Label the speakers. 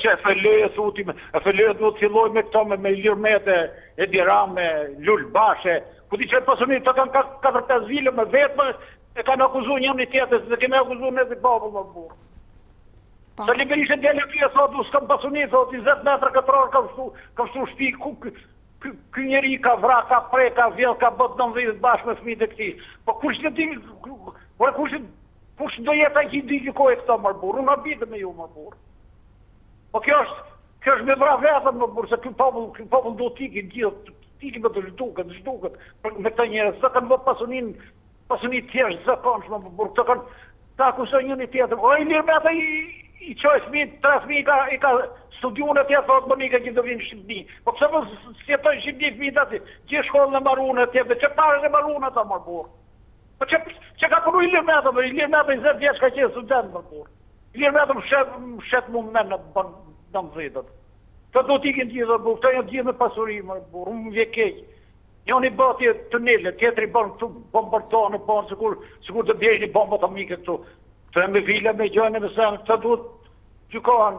Speaker 1: Që e fillojnë, duhet me e fillu, duhet të fillojnë me këto me Ilir Metën, Edi Ramën, Lul Bashën, ku di çfarë pasuni këto kanë katër pesë vila me vete, e kanë akuzuar njëri tjetrin, s'i kemi akuzuar ne si popull mor burrë. Po. Sali Berisha del aty e thotë, unë s'kam pasuni, thotë 20 metra katrorë kam shtu, kam shtu shtëpi ku ky ky njeri ka vra, ka pre, ka vjedh, ka bo të 99-at bashkë me fëmijët e këtij. Po kush do t'i, po kush kush do jetë ai që do t'i gjykojë këto mor burrë, unë habitem me ju mor burrë. Po kjo është, kjo është me vra veten mor burrë, se ky popull, ky popull duhet të ikin të gjithë, të ikin, të zhduket, të zhduket, po me këta njerëz, s'e kanë vu pasuninë, pasuni thjesht të zakonshme mor burrë, këta kanë, këta akuzojnë njëri-tjetrin, o Ilir Meta i, i qoj fmi, tre fmi i ka, i ka studiu andej, thotë Monika që do vijnë Shqipni, po pse nuk studiojnë Shqipni fmijtë e tij, gjithë shkollën e marun atje, dhe çfarë marun ata mor burrë. Po ça ça ka punu Ilir Meta, po Ilir Meta 20 vjeç ka qenë student mor burrë. Ilir Meta më shet, më shet mend, më bon të mençmit. Këto duhet t'ikin të gjithë mor burrë, këto janë të gjithë me pasuri mor burrë, më vjen keq. Njëri bonte tunele, tjetri bën këtu bombardon e bon sikur sikur të bjerë një bombë atomike këtu. Këto janë me vila me gjona, me sende, këto duhet të gjykohen.